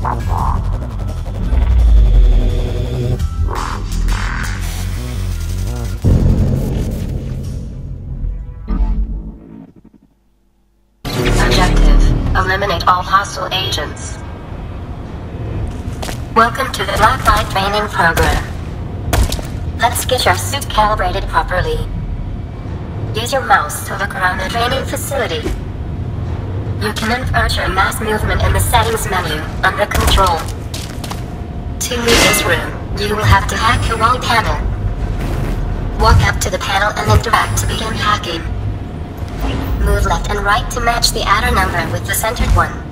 Eliminate all hostile agents. Welcome to the Blacklight Training Program. Let's get your suit calibrated properly. Use your mouse to look around the training facility. You can your mouse movement in the settings menu under control. To leave this room, you will have to hack the wall panel. Walk up to the panel and interact to begin hacking. Move left and right to match the outer number with the centered one.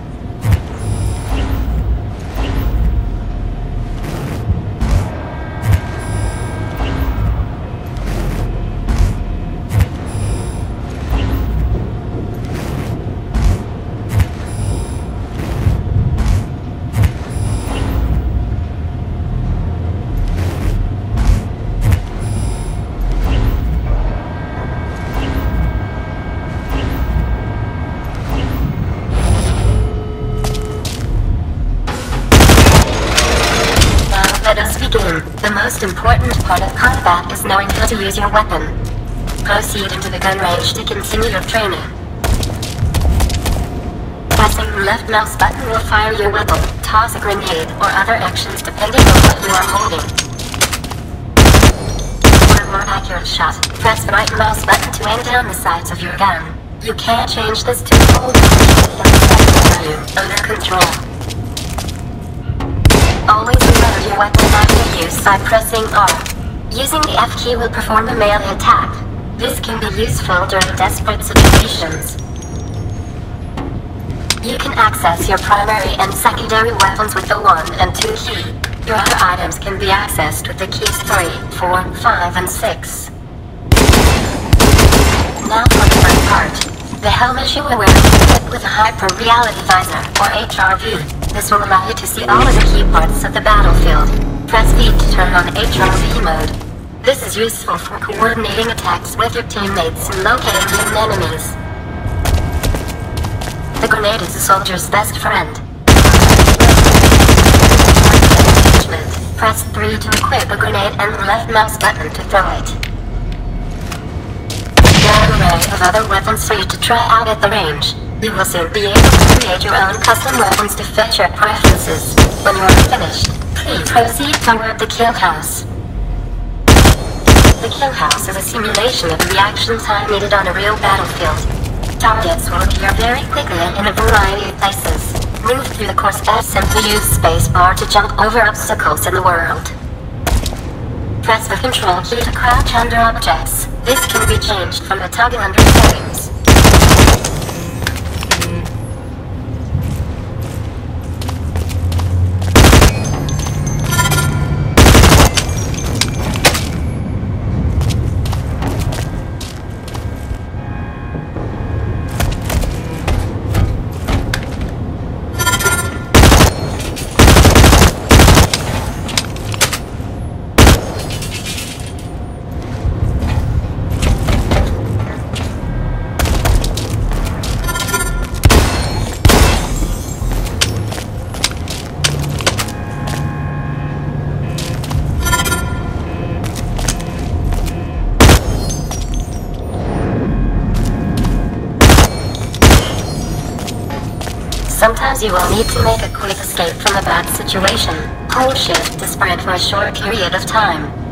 Let us begin. The most important part of combat is knowing how to use your weapon. Proceed into the gun range to continue your training. Pressing the left mouse button will fire your weapon, toss a grenade, or other actions depending on what you are holding. For a more accurate shot, press the right mouse button to aim down the sights of your gun. You can't change this to hold under control. Weapon after use by pressing R. Using the F key will perform a melee attack. This can be useful during desperate situations. You can access your primary and secondary weapons with the 1 and 2 key. Your other items can be accessed with the keys 3, 4, 5, and 6. Now for the first part. The helmet you are wearing is equipped with a Hyper Reality Visor, or HRV. This will allow you to see all of the key parts of the battlefield. Press V to turn on HRV mode. This is useful for coordinating attacks with your teammates and locating hidden enemies. The grenade is a soldier's best friend. Press 3 to equip a grenade and the left mouse button to throw it. There are array of other weapons for you to try out at the range. You will soon be able to create your own custom weapons to fit your preferences. When you are finished, please proceed toward the kill house. The kill house is a simulation of the reaction time needed on a real battlefield. Targets will appear very quickly in a variety of places. Move through the course or simply use spacebar to jump over obstacles in the world. Press the control key to crouch under objects. This can be changed from the toggle under settings. Sometimes you will need to make a quick escape from a bad situation. Hold shift to sprint for a short period of time.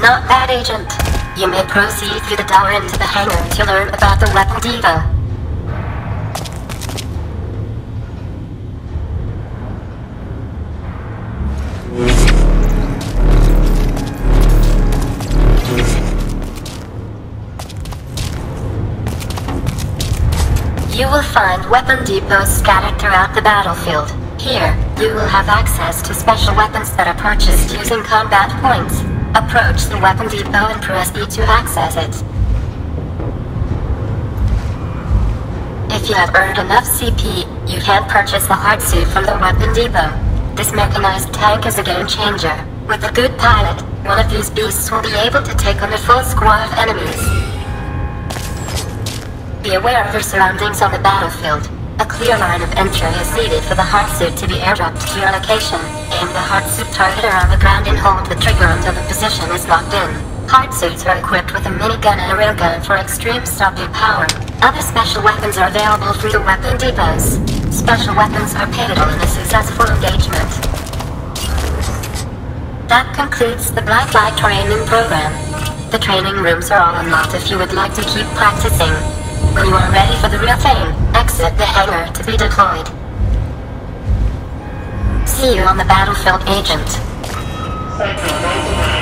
Not bad, Agent. You may proceed through the door into the hangar to learn about the weapon depot. You will find weapon depots scattered throughout the battlefield. Here, you will have access to special weapons that are purchased using combat points. Approach the weapon depot and press E to access it. If you have earned enough CP, you can purchase the hard suit from the weapon depot. This mechanized tank is a game changer. With a good pilot, one of these beasts will be able to take on a full squad of enemies. Be aware of your surroundings on the battlefield. A clear line of entry is needed for the hard suit to be airdropped to your location. Aim the hard suit target around the ground and hold the trigger until the position is locked in. Hard suits are equipped with a minigun and a railgun for extreme stopping power. Other special weapons are available through the weapon depots. Special weapons are pivotal in a successful engagement. That concludes the Blacklight training program. The training rooms are all unlocked if you would like to keep practicing. When you are ready for the real thing, exit the hangar to be deployed. See you on the battlefield, Agent. Sector 19